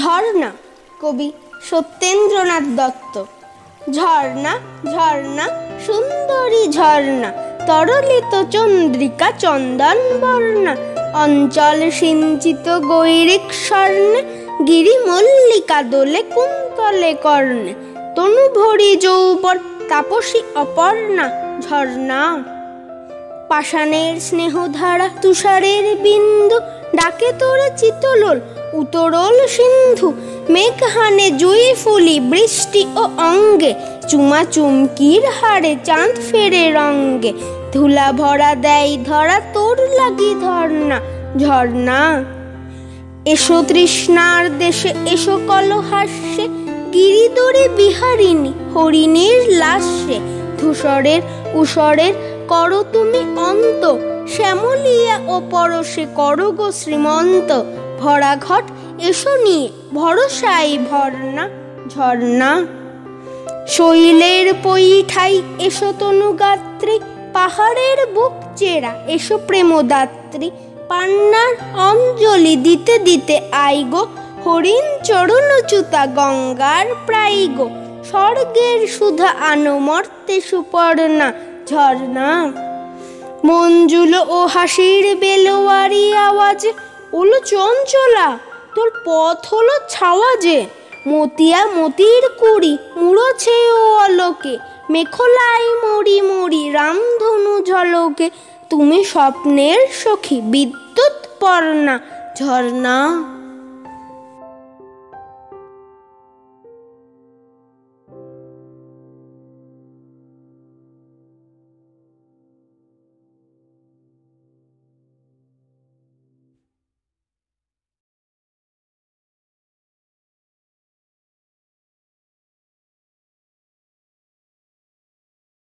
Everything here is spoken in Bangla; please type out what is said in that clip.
ঝর্ণা, কবি সত্যেন্দ্রনাথ দত্ত। ঝর্ণা ঝর্ণা, সুন্দরী ঝর্ণা, তরলিত চন্দ্রিকা চন্দন বর্ণা, অঞ্চল সিঞ্চিত গৈরিক স্বর্ণে, গিরি মল্লিকা দোলে কুন্তলে কর্ণে তনু ভরি যৌবন তাপসী অপর্ণা, ঝর্ণা। পাষাণের স্নেহধারা তুষারের বিন্দু, ডাকে তোরে চিতলোল উতরল সিন্ধু। মেঘহানে জুই ফুলি বৃষ্টি ও অঙ্গে। চুমা চুমকির হাড়ে চাঁদ ফেরে রঙ্গে। ধুলা ভরা দেয় ধরা তোর লাগি ধর্ণা, ঝর্ণা। এসো তৃষ্ণার দেশে, এসো কল কলহাস্যে। গিরিদরে বিহারিণী, হরিণীর লাস্যে ধূসরের উসরের করো তুমি অন্ত। শ্যামলিয়া ও পরশে করো গো শ্রীমন্ত। ভরা ঘট এসো নিয়ে ভরসাই ভরনা ঝর্ণা শৈলের পৈঠাই, এসো তনু গাত্রী, পাহাড়ের বুক চেরা, এসো প্রেমদাত্রী। পান্নার অঞ্জলি দিতে দিতে আইগো হরিণ চরণচ্যুতা গঙ্গার প্রায় গো। স্বর্গের সুধা আনো মর্তে সুপর্ণা ঝর্ণা মঞ্জুল ও হাসির বেলোয়ারি আওয়াজ ওলো চঞ্চলা, তোর পথ হলো ছাওয়া যে। মতিয়া মতির কুড়ি মুড়োছে ও অলোকে। মেখলাই মরি মরি রামধনু ঝলকে। তুমি স্বপ্নের সখী বিদ্যুৎ পর্ণা ঝর্ণা।